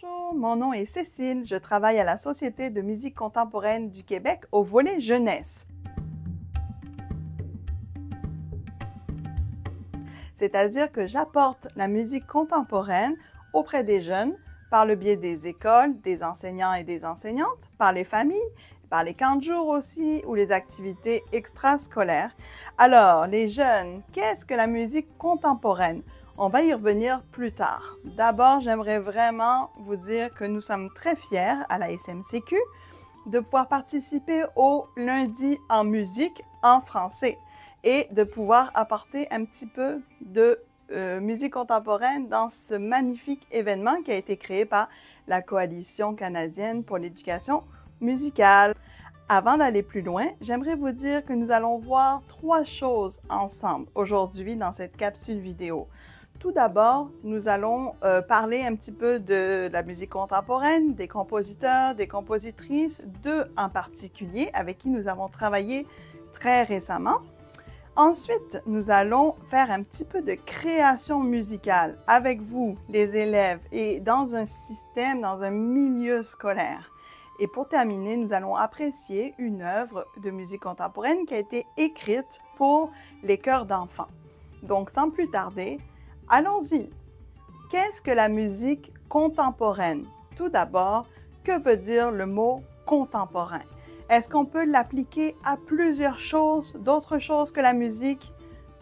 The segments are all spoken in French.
Bonjour, mon nom est Cécile. Je travaille à la Société de musique contemporaine du Québec au volet jeunesse. C'est-à-dire que j'apporte la musique contemporaine auprès des jeunes par le biais des écoles, des enseignants et des enseignantes, par les familles, par les camps de jour aussi ou les activités extrascolaires. Alors, les jeunes, qu'est-ce que la musique contemporaine? On va y revenir plus tard. D'abord, j'aimerais vraiment vous dire que nous sommes très fiers à la SMCQ de pouvoir participer au lundi en musique en français et de pouvoir apporter un petit peu de euh, musique contemporaine dans ce magnifique événement qui a été créé par la Coalition canadienne pour l'éducation musicale. Avant d'aller plus loin, j'aimerais vous dire que nous allons voir trois choses ensemble aujourd'hui dans cette capsule vidéo. Tout d'abord, nous allons euh, parler un petit peu de la musique contemporaine, des compositeurs, des compositrices, deux en particulier avec qui nous avons travaillé très récemment. Ensuite, nous allons faire un petit peu de création musicale avec vous, les élèves, et dans un système, dans un milieu scolaire. Et pour terminer, nous allons apprécier une œuvre de musique contemporaine qui a été écrite pour les chœurs d'enfants. Donc, sans plus tarder, Allons-y. Qu'est-ce que la musique contemporaine? Tout d'abord, que veut dire le mot contemporain? Est-ce qu'on peut l'appliquer à plusieurs choses, d'autres choses que la musique?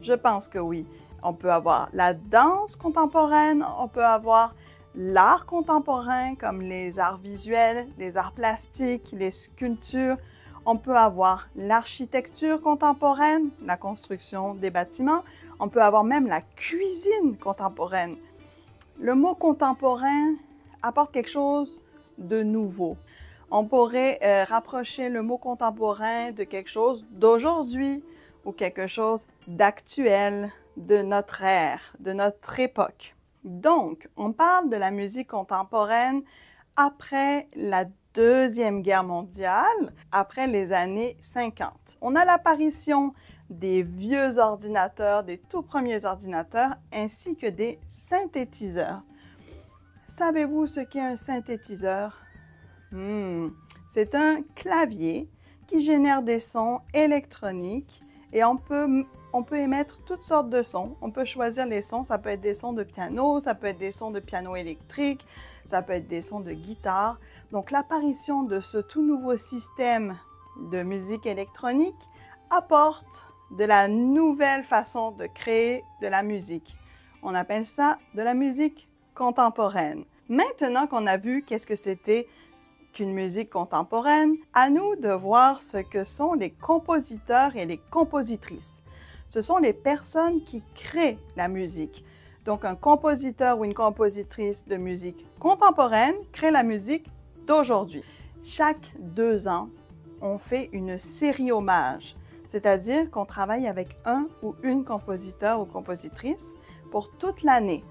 Je pense que oui. On peut avoir la danse contemporaine, on peut avoir l'art contemporain comme les arts visuels, les arts plastiques, les sculptures. On peut avoir l'architecture contemporaine, la construction des bâtiments. On peut avoir même la cuisine contemporaine. Le mot contemporain apporte quelque chose de nouveau. On pourrait euh, rapprocher le mot contemporain de quelque chose d'aujourd'hui ou quelque chose d'actuel, de notre ère, de notre époque. Donc, on parle de la musique contemporaine après la Deuxième Guerre mondiale, après les années 50. On a l'apparition des vieux ordinateurs, des tout premiers ordinateurs, ainsi que des synthétiseurs. Savez-vous ce qu'est un synthétiseur? Hmm, c'est un clavier qui génère des sons électroniques et on peut, on peut émettre toutes sortes de sons. On peut choisir les sons. Ça peut être des sons de piano, ça peut être des sons de piano électrique, ça peut être des sons de guitare. Donc l'apparition de ce tout nouveau système de musique électronique apporte de la nouvelle façon de créer de la musique. On appelle ça de la musique contemporaine. Maintenant qu'on a vu qu'est-ce que c'était qu'une musique contemporaine, à nous de voir ce que sont les compositeurs et les compositrices. Ce sont les personnes qui créent la musique. Donc un compositeur ou une compositrice de musique contemporaine crée la musique d'aujourd'hui. Chaque deux ans, on fait une série hommage c'est-à-dire qu'on travaille avec un ou une compositeur ou compositrice pour toute l'année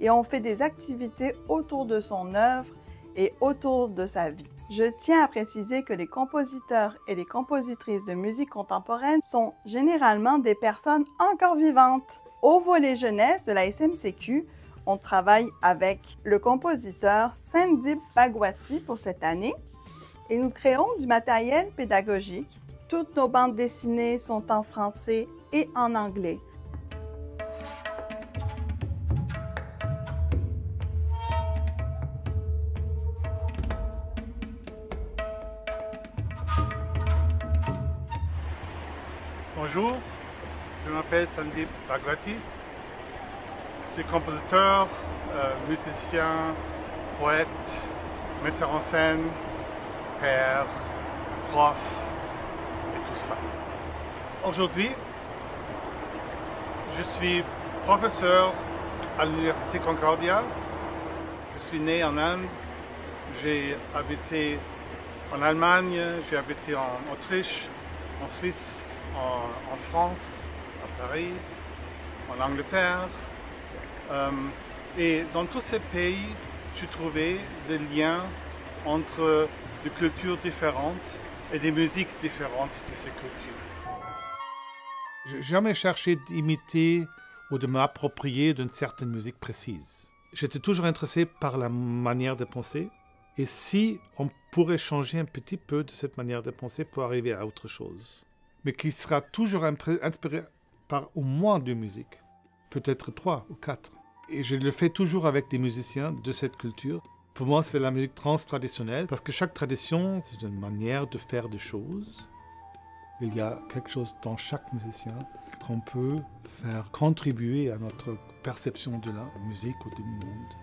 et on fait des activités autour de son œuvre et autour de sa vie. Je tiens à préciser que les compositeurs et les compositrices de musique contemporaine sont généralement des personnes encore vivantes. Au volet jeunesse de la SMCQ, on travaille avec le compositeur Sandeep Bhagwati pour cette année et nous créons du matériel pédagogique toutes nos bandes dessinées sont en français et en anglais. Bonjour, je m'appelle Sandeep Bhagwati. Je suis compositeur, euh, musicien, poète, metteur en scène, père, prof, Aujourd'hui, je suis professeur à l'Université Concordia. Je suis né en Inde. J'ai habité en Allemagne, j'ai habité en Autriche, en Suisse, en, France, à Paris, en Angleterre. Euh, et dans tous ces pays, j'ai trouvé des liens entre des cultures différentes et des musiques différentes de ces cultures. J'ai jamais cherché d'imiter ou de m'approprier d'une certaine musique précise. j'étais toujours intéressé par la manière de penser. Et si on pourrait changer un petit peu de cette manière de penser pour arriver à autre chose, mais qui sera toujours inspiré par au moins deux musiques, peut-être trois ou quatre. Et je le fais toujours avec des musiciens de cette culture. Pour moi, c'est la musique trans-traditionnelle, parce que chaque tradition, c'est une manière de faire des choses. Il y a quelque chose dans chaque musicien qu'on peut faire contribuer à notre perception de la musique ou du monde.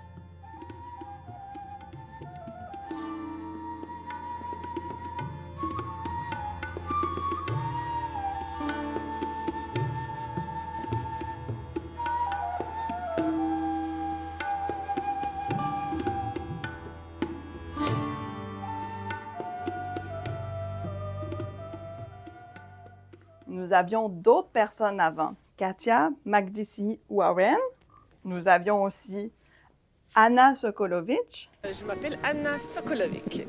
Nous avions d'autres personnes avant. Katia Magdici Warren. Nous avions aussi Anna Sokolovic. Euh, Je m'appelle Anna Sokolovic.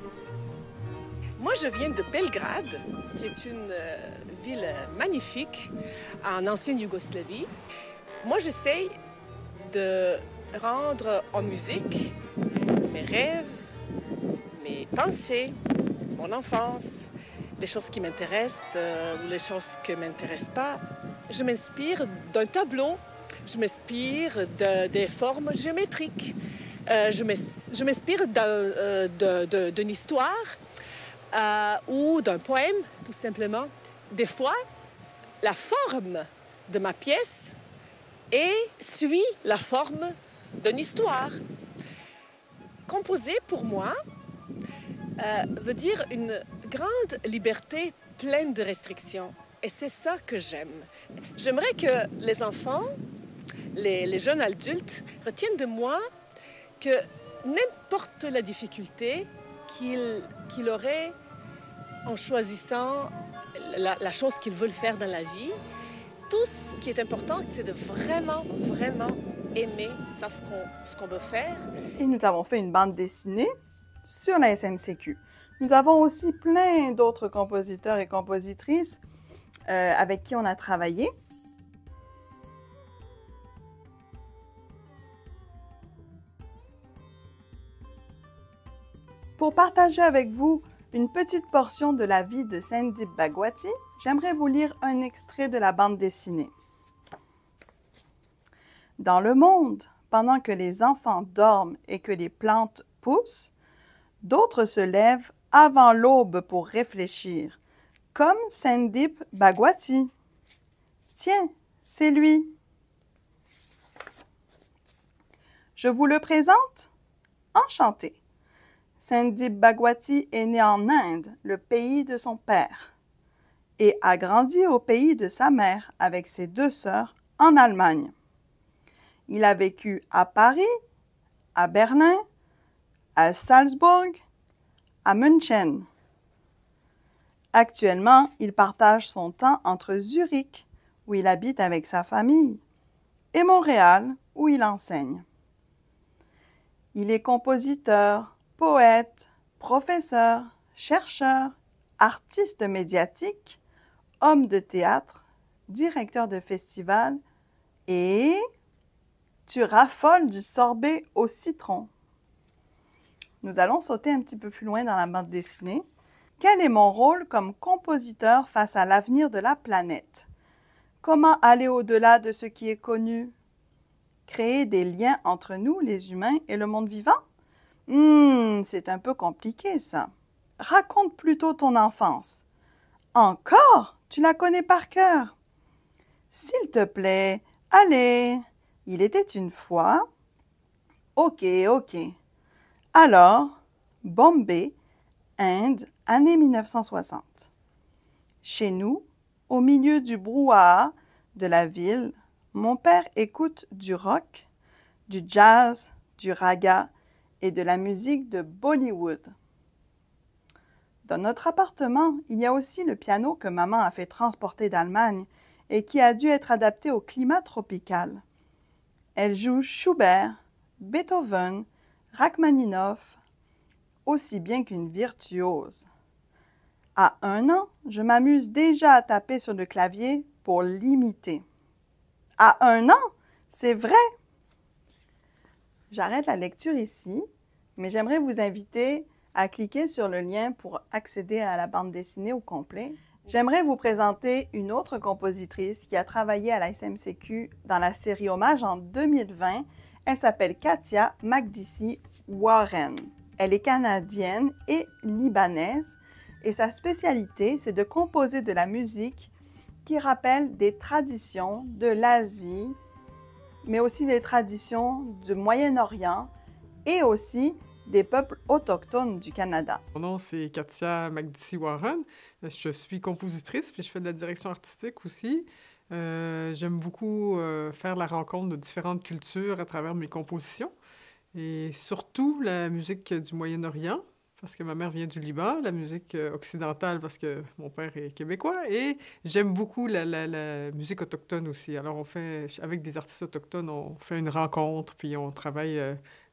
Moi, je viens de Belgrade, qui est une euh, ville magnifique en ancienne Yougoslavie. Moi, j'essaye de rendre en musique mes rêves, mes pensées, mon enfance, les choses qui m'intéressent euh, les choses qui ne m'intéressent pas. Je m'inspire d'un tableau, je m'inspire de- des formes géométriques, Euh, je m'ins- je m'inspire euh, d'une histoire euh, ou d'un poème, tout simplement. Des fois, la forme de ma pièce et suit la forme d'une histoire. Composer, pour moi, veut dire une grande liberté pleine de restrictions. Et c'est ça que j'aime. J'aimerais que les enfants, les, jeunes adultes, retiennent de moi que n'importe la difficulté qu'ils qu'ils auraient en choisissant la, chose qu'ils veulent faire dans la vie, tout ce qui est important, c'est de vraiment, vraiment aimer ça, ce qu'on qu'on veut faire. Et nous avons fait une bande dessinée sur la SMCQ. Nous avons aussi plein d'autres compositeurs et compositrices euh, avec qui on a travaillé. Pour partager avec vous une petite portion de la vie de Sandeep Bhagwati, j'aimerais vous lire un extrait de la bande dessinée. Dans le monde, pendant que les enfants dorment et que les plantes poussent, d'autres se lèvent avant l'aube pour réfléchir, comme Sandeep Bhagwati. Tiens, c'est lui. Je vous le présente. Enchanté. Sandeep Bhagwati est né en Inde, le pays de son père, et a grandi au pays de sa mère avec ses deux sœurs en Allemagne. Il a vécu à Paris, à Berlin, à Salzbourg, à München. Actuellement, il partage son temps entre Zurich, où il habite avec sa famille, et Montréal, où il enseigne. Il est compositeur, poète, professeur, chercheur, artiste médiatique, homme de théâtre, directeur de festival et tu raffoles du sorbet au citron. Nous allons sauter un petit peu plus loin dans la bande dessinée. Quel est mon rôle comme compositeur face à l'avenir de la planète? Comment aller au-delà de ce qui est connu? Créer des liens entre nous, les humains, et le monde vivant? Hmm, c'est un peu compliqué ça. Raconte plutôt ton enfance. Encore? Tu la connais par cœur? S'il te plaît, allez. Il était une fois. Ok, ok. Alors, Bombay, Inde, année 1960. Chez nous, au milieu du brouhaha de la ville, mon père écoute du rock, du jazz, du raga et de la musique de Bollywood. Dans notre appartement, il y a aussi le piano que maman a fait transporter d'Allemagne et qui a dû être adapté au climat tropical. Elle joue Schubert, Beethoven, Rachmaninoff, aussi bien qu'une virtuose. À un an, je m'amuse déjà à taper sur le clavier pour l'imiter. À un an, c'est vrai. J'arrête la lecture ici, mais j'aimerais vous inviter à cliquer sur le lien pour accéder à la bande dessinée au complet. J'aimerais vous présenter une autre compositrice qui a travaillé à la SMCQ dans la série Hommage en 2020. Elle s'appelle Katia Magdissi Warren. Elle est canadienne et libanaise et sa spécialité, c'est de composer de la musique qui rappelle des traditions de l'Asie, mais aussi des traditions du Moyen-Orient et aussi des peuples autochtones du Canada. Mon nom, c'est Katia Magdissi Warren. Je suis compositrice, puis je fais de la direction artistique aussi. Euh, J'aime beaucoup euh, faire la rencontre de différentes cultures à travers mes compositions, et surtout la musique du Moyen-Orient, parce que ma mère vient du Liban, la musique euh, occidentale parce que mon père est québécois, et j'aime beaucoup la, musique autochtone aussi. Alors on fait, avec des artistes autochtones, on fait une rencontre, puis on travaille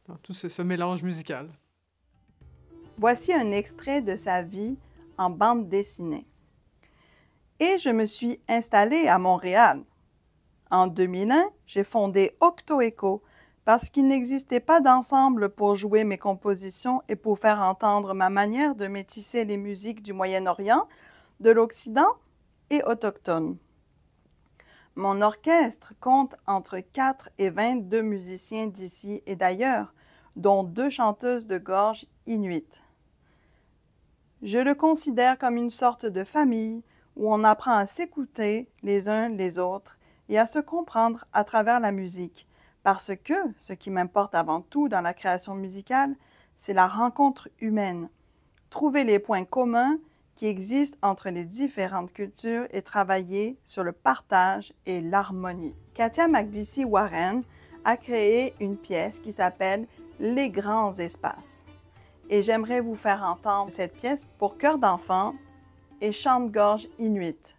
dans tout ce mélange musical. Voici un extrait de sa vie en bande dessinée. Et je me suis installée à Montréal. En 2001, j'ai fondé Octoecho parce qu'il n'existait pas d'ensemble pour jouer mes compositions et pour faire entendre ma manière de métisser les musiques du Moyen-Orient, de l'Occident et autochtone. Mon orchestre compte entre 4 et 22 musiciens d'ici et d'ailleurs, dont deux chanteuses de gorge inuites. Je le considère comme une sorte de famille où on apprend à s'écouter les uns les autres et à se comprendre à travers la musique, parce que ce qui m'importe avant tout dans la création musicale, c'est la rencontre humaine, trouver les points communs qui existent entre les différentes cultures et travailler sur le partage et l'harmonie. Katia Magdissi Warren a créé une pièce qui s'appelle Les grands espaces et j'aimerais vous faire entendre cette pièce pour chœur d'enfant et chante-gorge inuit.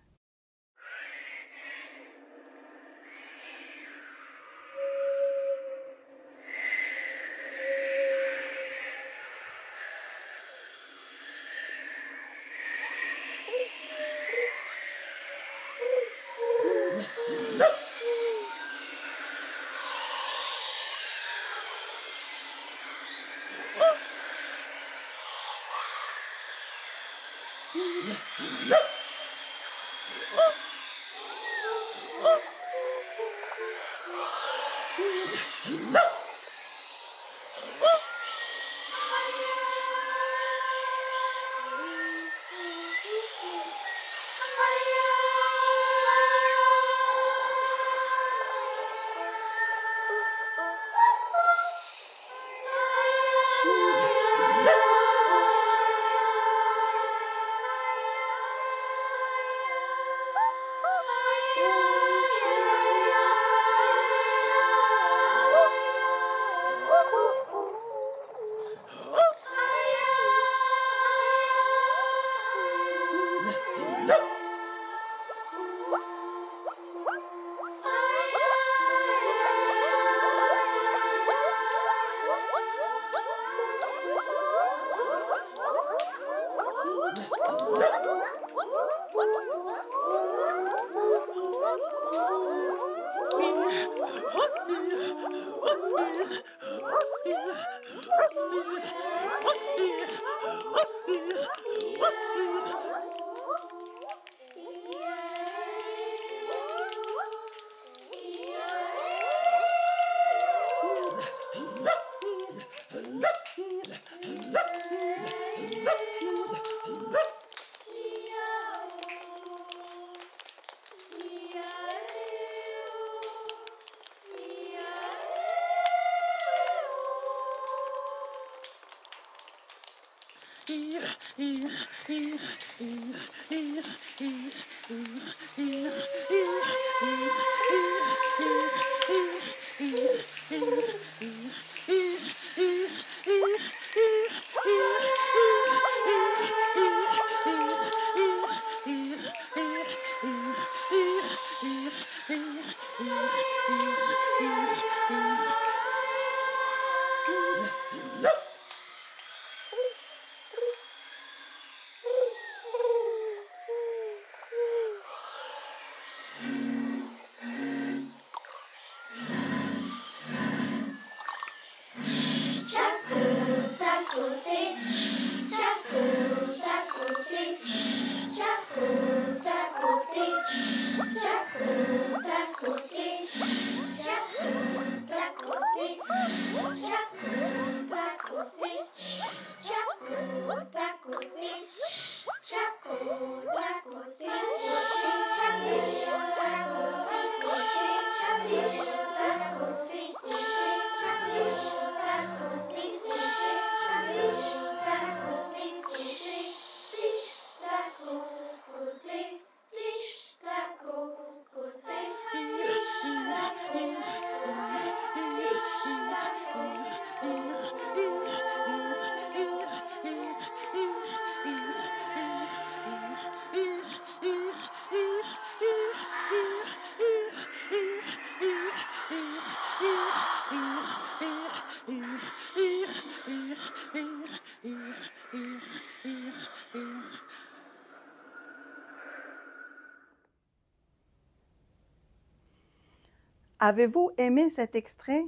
Avez-vous aimé cet extrait?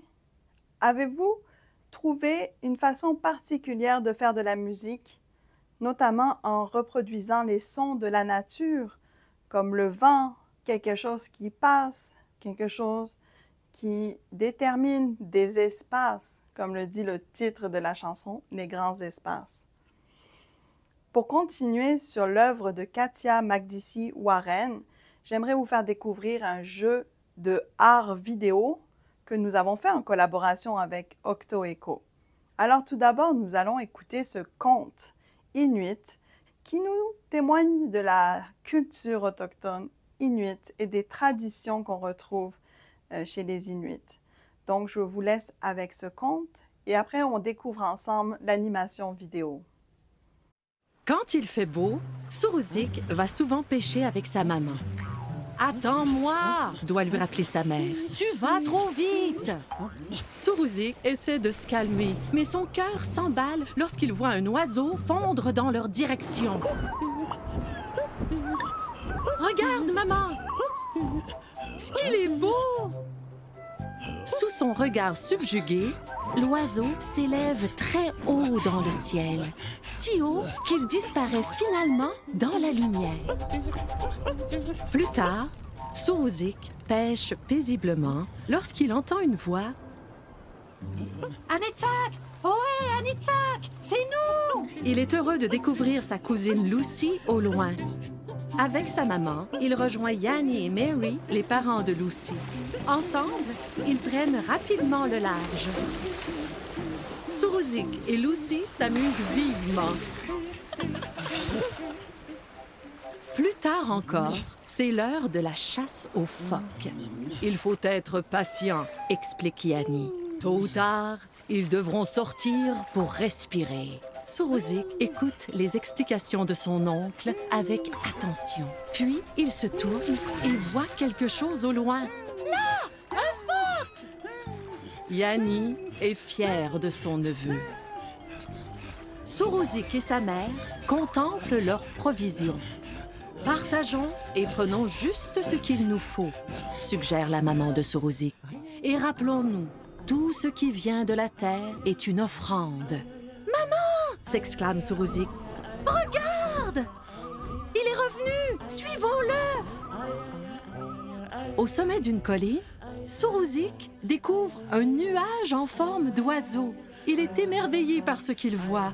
Avez-vous trouvé une façon particulière de faire de la musique, notamment en reproduisant les sons de la nature, comme le vent, quelque chose qui passe, quelque chose qui détermine des espaces, comme le dit le titre de la chanson, Les grands espaces? Pour continuer sur l'œuvre de Katia Magdisi Warren, j'aimerais vous faire découvrir un jeu de art vidéo que nous avons fait en collaboration avec OctoEcho. Alors tout d'abord, nous allons écouter ce conte inuit qui nous témoigne de la culture autochtone inuite et des traditions qu'on retrouve euh, chez les Inuits. Donc je vous laisse avec ce conte et après on découvre ensemble l'animation vidéo. Quand il fait beau, Suruzik va souvent pêcher avec sa maman. Attends-moi, doit lui rappeler sa mère. Tu vas trop vite. Suruzik essaie de se calmer, mais son cœur s'emballe lorsqu'il voit un oiseau fondre dans leur direction. Regarde, maman. Ce qu'il est beau. Sous son regard subjugué, l'oiseau s'élève très haut dans le ciel, si haut qu'il disparaît finalement dans la lumière. Plus tard, Suruzik pêche paisiblement lorsqu'il entend une voix. Anitzak! Ohé, Anitzak! C'est nous! Il est heureux de découvrir sa cousine Lucy au loin. Avec sa maman, il rejoint Yanni et Mary, les parents de Lucy. Ensemble, ils prennent rapidement le large. Suruzik et Lucy s'amusent vivement. Plus tard encore, c'est l'heure de la chasse aux phoques. Il faut être patient, explique Yanni. Tôt ou tard, ils devront sortir pour respirer. Suruzik écoute les explications de son oncle avec attention. Puis il se tourne et voit quelque chose au loin. Là, un phoque! Yanni est fier de son neveu. Suruzik et sa mère contemplent leurs provisions. Partageons et prenons juste ce qu'il nous faut, suggère la maman de Suruzik. Et rappelons-nous, tout ce qui vient de la terre est une offrande. Maman s'exclame Suruzik. Regarde Il est revenu Suivons-le Au sommet d'une colline, Suruzik découvre un nuage en forme d'oiseau. Il est émerveillé par ce qu'il voit.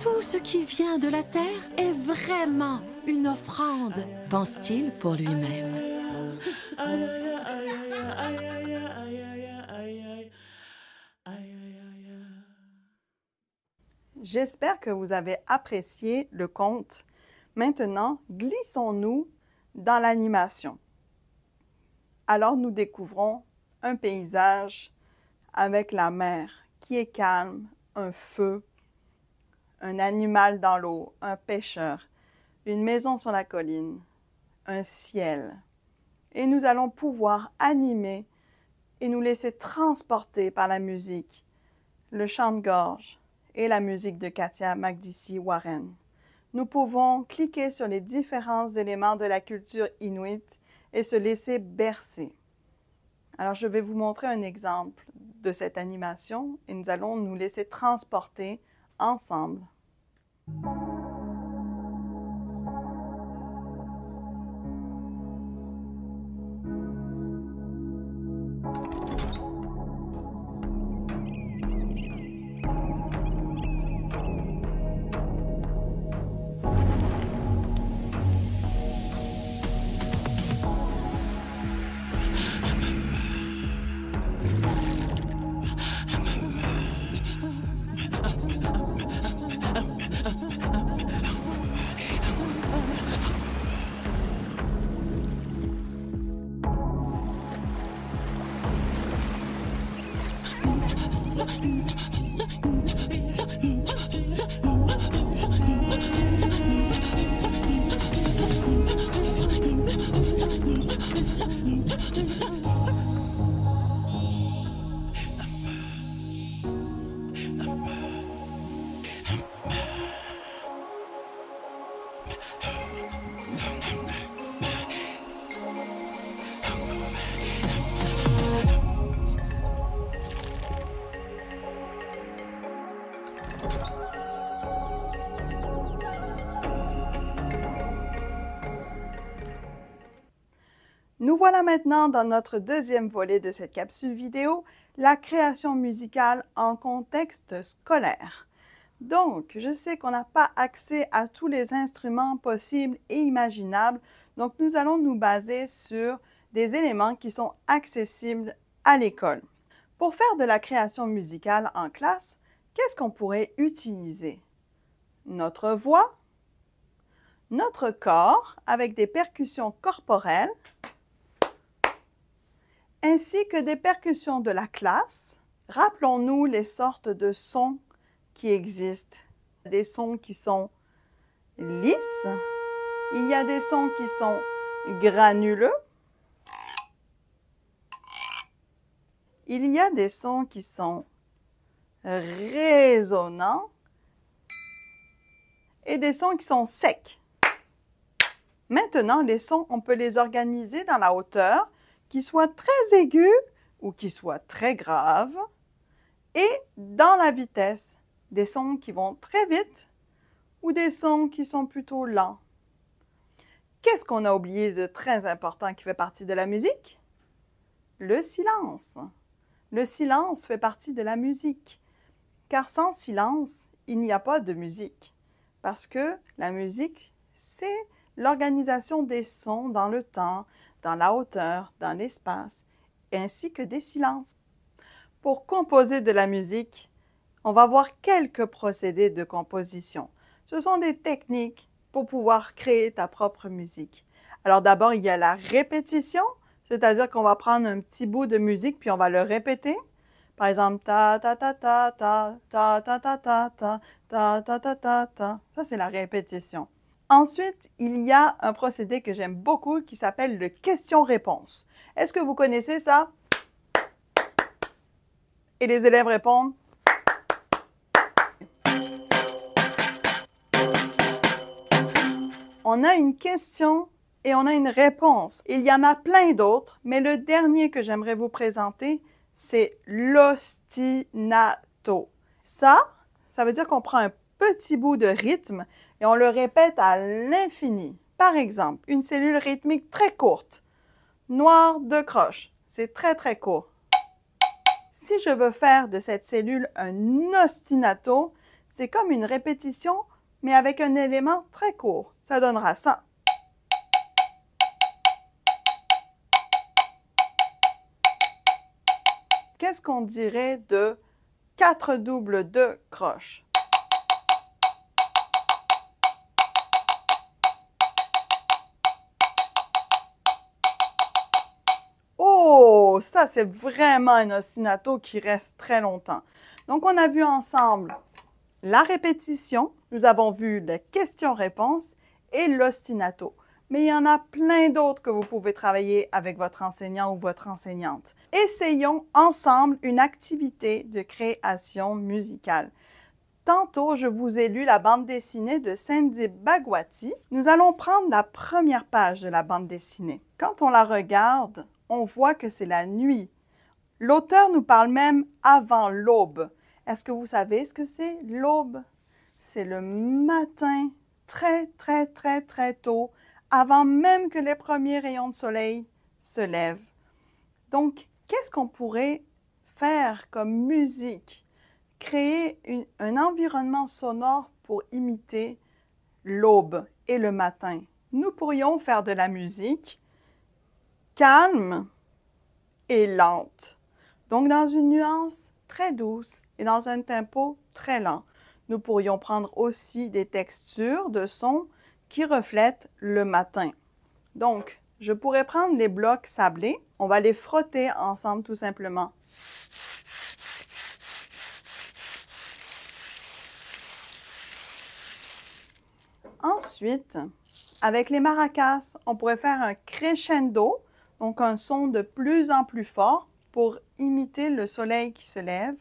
Tout ce qui vient de la terre est vraiment une offrande, pense-t-il pour lui-même. J'espère que vous avez apprécié le conte. Maintenant, glissons-nous dans l'animation. Alors nous découvrons un paysage avec la mer qui est calme, un feu, un animal dans l'eau, un pêcheur, une maison sur la colline, un ciel. Et nous allons pouvoir animer et nous laisser transporter par la musique, le chant de gorge et la musique de Katia Magdisi Warren. Nous pouvons cliquer sur les différents éléments de la culture inuite et se laisser bercer. Alors, je vais vous montrer un exemple de cette animation et nous allons nous laisser transporter ensemble. Nous voilà maintenant dans notre deuxième volet de cette capsule vidéo, la création musicale en contexte scolaire. Donc, je sais qu'on n'a pas accès à tous les instruments possibles et imaginables, donc nous allons nous baser sur des éléments qui sont accessibles à l'école. Pour faire de la création musicale en classe, qu'est-ce qu'on pourrait utiliser? Notre voix, notre corps avec des percussions corporelles, ainsi que des percussions de la classe. Rappelons-nous les sortes de sons qui existent. Des sons qui sont lisses, il y a des sons qui sont granuleux, il y a des sons qui sont résonnants et des sons qui sont secs. Maintenant, les sons, on peut les organiser dans la hauteur qui soit très aigu ou qui soit très grave, et dans la vitesse, des sons qui vont très vite ou des sons qui sont plutôt lents. Qu'est-ce qu'on a oublié de très important qui fait partie de la musique? Le silence. Le silence fait partie de la musique, car sans silence, il n'y a pas de musique, parce que la musique, c'est l'organisation des sons dans le temps, dans la hauteur, dans l'espace, ainsi que des silences. Pour composer de la musique, on va voir quelques procédés de composition. Ce sont des techniques pour pouvoir créer ta propre musique. Alors d'abord, il y a la répétition, c'est-à-dire qu'on va prendre un petit bout de musique puis on va le répéter. Par exemple, ta ta ta ta ta ta ta ta ta ta ta ta ta ta ta. Ça, c'est la répétition. Ensuite, il y a un procédé que j'aime beaucoup qui s'appelle le question-réponse. Est-ce que vous connaissez ça? Et les élèves répondent? On a une question et on a une réponse. Il y en a plein d'autres, mais le dernier que j'aimerais vous présenter, c'est l'ostinato. Ça, ça veut dire qu'on prend un petit bout de rythme et on le répète à l'infini. Par exemple, une cellule rythmique très courte. Noir, de croche. C'est très très court. Si je veux faire de cette cellule un ostinato, c'est comme une répétition, mais avec un élément très court. Ça donnera ça. Qu'est-ce qu'on dirait de quatre doubles de croche? Oh, ça c'est vraiment un ostinato qui reste très longtemps. Donc on a vu ensemble la répétition, nous avons vu la question-réponse et l'ostinato. Mais il y en a plein d'autres que vous pouvez travailler avec votre enseignant ou votre enseignante. Essayons ensemble une activité de création musicale. Tantôt, je vous ai lu la bande dessinée de Sandy Bagwati. Nous allons prendre la première page de la bande dessinée. Quand on la regarde, on voit que c'est la nuit. L'auteur nous parle même avant l'aube. Est-ce que vous savez ce que c'est l'aube? C'est le matin, très, très, très, très tôt, avant même que les premiers rayons de soleil se lèvent. Donc, qu'est-ce qu'on pourrait faire comme musique? Créer un environnement sonore pour imiter l'aube et le matin. Nous pourrions faire de la musique calme et lente. Donc, dans une nuance très douce et dans un tempo très lent. Nous pourrions prendre aussi des textures de son qui reflètent le matin. Donc, je pourrais prendre les blocs sablés. On va les frotter ensemble tout simplement. Ensuite, avec les maracas, on pourrait faire un crescendo, donc un son de plus en plus fort pour imiter le soleil qui se lève.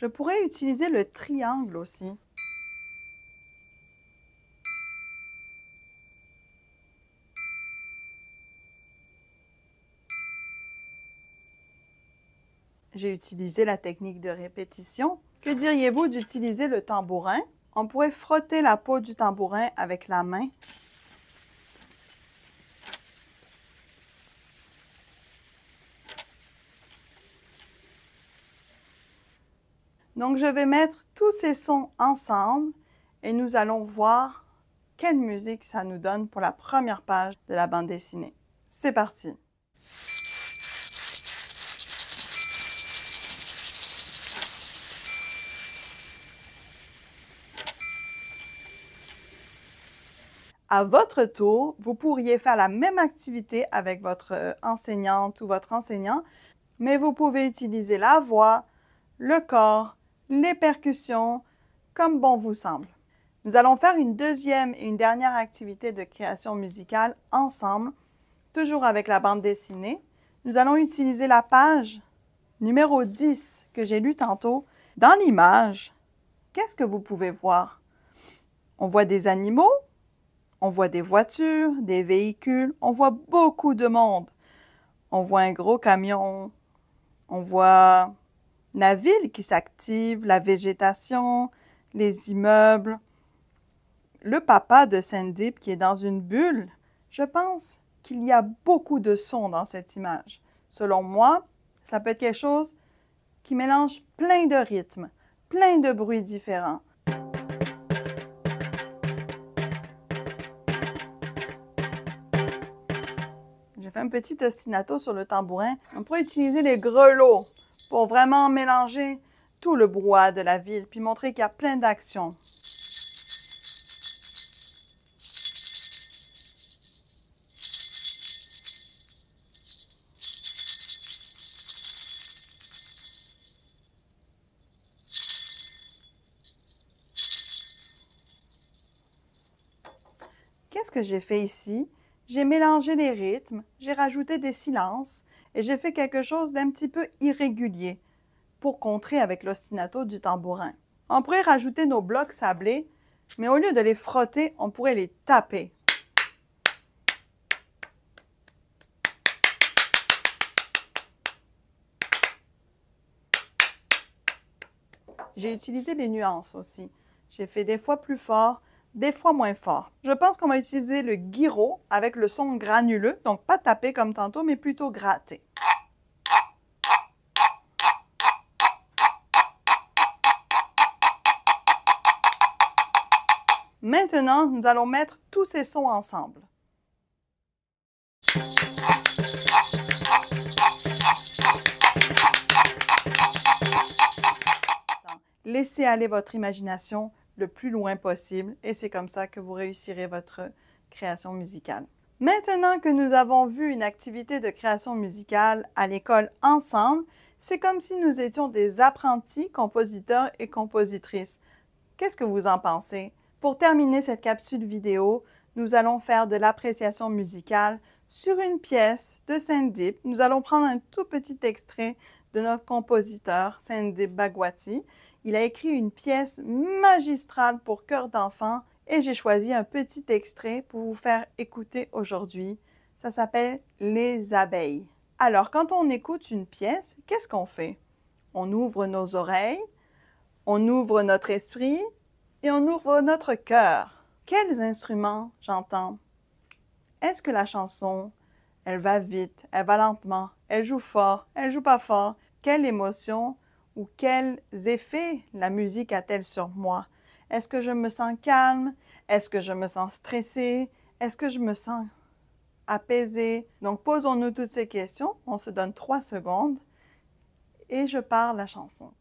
Je pourrais utiliser le triangle aussi. J'ai utilisé la technique de répétition. Que diriez-vous d'utiliser le tambourin? On pourrait frotter la peau du tambourin avec la main Donc, je vais mettre tous ces sons ensemble et nous allons voir quelle musique ça nous donne pour la première page de la bande dessinée. C'est parti! À votre tour, vous pourriez faire la même activité avec votre euh, enseignante ou votre enseignant, mais vous pouvez utiliser la voix, le corps, les percussions, comme bon vous semble. Nous allons faire une deuxième et une dernière activité de création musicale ensemble, toujours avec la bande dessinée. Nous allons utiliser la page numéro 10 que j'ai lue tantôt. Dans l'image, qu'est-ce que vous pouvez voir? On voit des animaux, on voit des voitures, des véhicules, on voit beaucoup de monde. On voit un gros camion, on voit la ville qui s'active, la végétation, les immeubles. Le papa de Sandy qui est dans une bulle, je pense qu'il y a beaucoup de sons dans cette image. Selon moi, ça peut être quelque chose qui mélange plein de rythmes, plein de bruits différents. J'ai fait un petit ostinato sur le tambourin. On pourrait utiliser les grelots pour vraiment mélanger tout le brouhaha de la ville, puis montrer qu'il y a plein d'actions. Qu'est-ce que j'ai fait ici? J'ai mélangé les rythmes, j'ai rajouté des silences, et j'ai fait quelque chose d'un petit peu irrégulier pour contrer avec l'ostinato du tambourin. On pourrait rajouter nos blocs sablés, mais au lieu de les frotter, on pourrait les taper. J'ai utilisé les nuances aussi. J'ai fait des fois plus fort, des fois moins fort. Je pense qu'on va utiliser le guiro avec le son granuleux, donc pas taper comme tantôt, mais plutôt gratter. Maintenant, nous allons mettre tous ces sons ensemble. Laissez aller votre imagination le plus loin possible et c'est comme ça que vous réussirez votre création musicale. Maintenant que nous avons vu une activité de création musicale à l'école ensemble, c'est comme si nous étions des apprentis compositeurs et compositrices. Qu'est-ce que vous en pensez? Pour terminer cette capsule vidéo, nous allons faire de l'appréciation musicale sur une pièce de Sandip. Nous allons prendre un tout petit extrait de notre compositeur, Sandip Bhagwati, il a écrit une pièce magistrale pour chœur d'enfant et j'ai choisi un petit extrait pour vous faire écouter aujourd'hui. Ça s'appelle Les abeilles. Alors, quand on écoute une pièce, qu'est-ce qu'on fait? On ouvre nos oreilles, on ouvre notre esprit et on ouvre notre cœur. Quels instruments j'entends? Est-ce que la chanson, elle va vite, elle va lentement, elle joue fort, elle joue pas fort? Quelle émotion ou quels effets la musique a-t-elle sur moi? Est-ce que je me sens calme? Est-ce que je me sens stressée? Est-ce que je me sens apaisée? Donc, posons-nous toutes ces questions. On se donne trois secondes et je pars la chanson.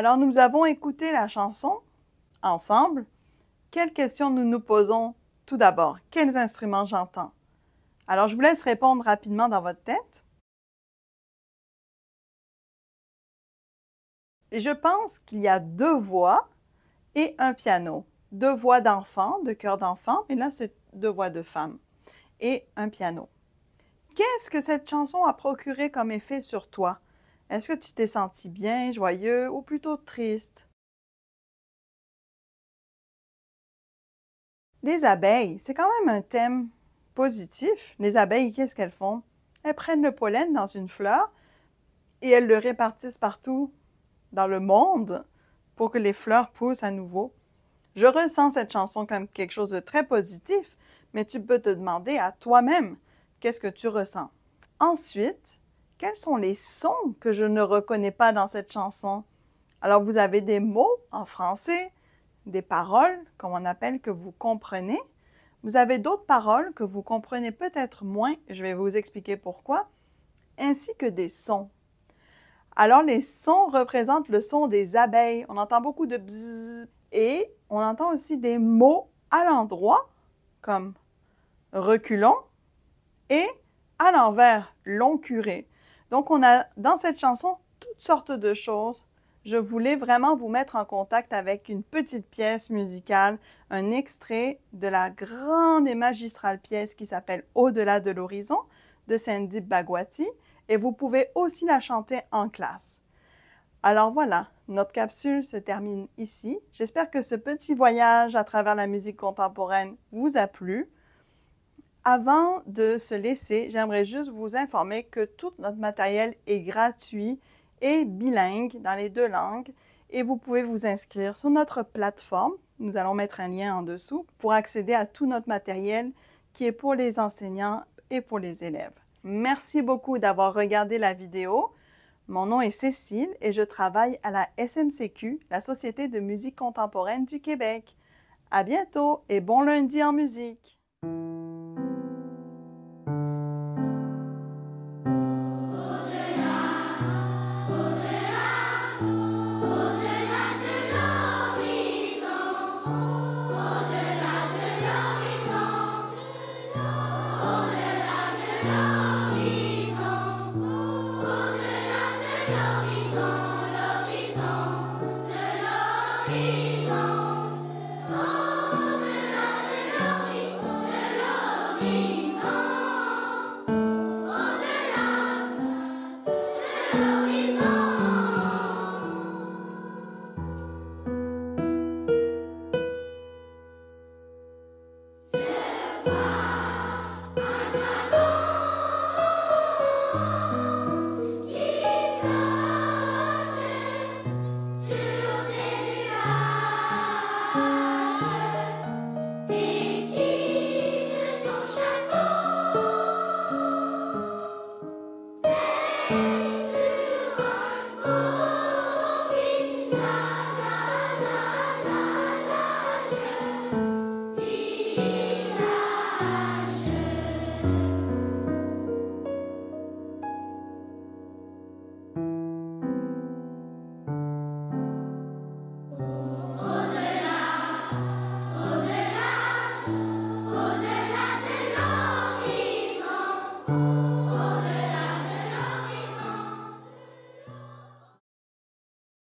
Alors, nous avons écouté la chanson ensemble. Quelles questions nous nous posons tout d'abord? Quels instruments j'entends? Alors, je vous laisse répondre rapidement dans votre tête. Je pense qu'il y a deux voix et un piano. Deux voix d'enfant, de chœur d'enfant, et là, c'est deux voix de femme. Et un piano. Qu'est-ce que cette chanson a procuré comme effet sur toi? Est-ce que tu t'es senti bien, joyeux ou plutôt triste? Les abeilles, c'est quand même un thème positif. Les abeilles, qu'est-ce qu'elles font? Elles prennent le pollen dans une fleur et elles le répartissent partout dans le monde pour que les fleurs poussent à nouveau. Je ressens cette chanson comme quelque chose de très positif, mais tu peux te demander à toi-même qu'est-ce que tu ressens? Ensuite, quels sont les sons que je ne reconnais pas dans cette chanson? Alors, vous avez des mots en français, des paroles, comme on appelle, que vous comprenez. Vous avez d'autres paroles que vous comprenez peut-être moins, je vais vous expliquer pourquoi, ainsi que des sons. Alors, les sons représentent le son des abeilles. On entend beaucoup de bzzz et on entend aussi des mots à l'endroit, comme reculons et à l'envers, long curé. Donc, on a dans cette chanson toutes sortes de choses. Je voulais vraiment vous mettre en contact avec une petite pièce musicale, un extrait de la grande et magistrale pièce qui s'appelle Au-delà de l'horizon de Sandeep Bhagwati et vous pouvez aussi la chanter en classe. Alors voilà, notre capsule se termine ici. J'espère que ce petit voyage à travers la musique contemporaine vous a plu. Avant de se laisser, j'aimerais juste vous informer que tout notre matériel est gratuit et bilingue dans les deux langues et vous pouvez vous inscrire sur notre plateforme. Nous allons mettre un lien en dessous pour accéder à tout notre matériel qui est pour les enseignants et pour les élèves. Merci beaucoup d'avoir regardé la vidéo. Mon nom est Cécile et je travaille à la SMCQ, la Société de musique contemporaine du Québec. À bientôt et bon lundi en musique!